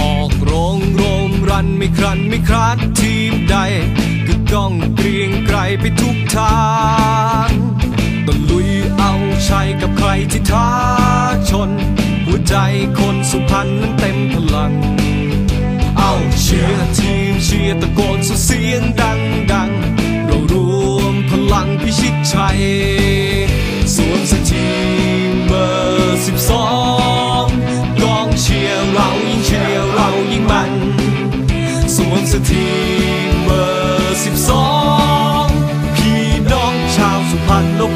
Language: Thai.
ออกโรงโรมรันไม่ครันไม่ครานทีมใด ก็ต้องเกรียงไกรไปทุกทางต้องลุยเอาชัยกับใครที่ท้าชน หัวใจคนสุพรรณนั้นเต็มพลัง เอาเชียร์ทีมเชียร์ตะโกนสุดเสียงดังดังเรารวมพลังพิชิตชัยสวมสอทีมเบอร์สิบสอง เรายิ่งเชียร์เรายิ่งมันสวนสถีเบอร์สิบสองพี่น้องชาวสุพรรณลบ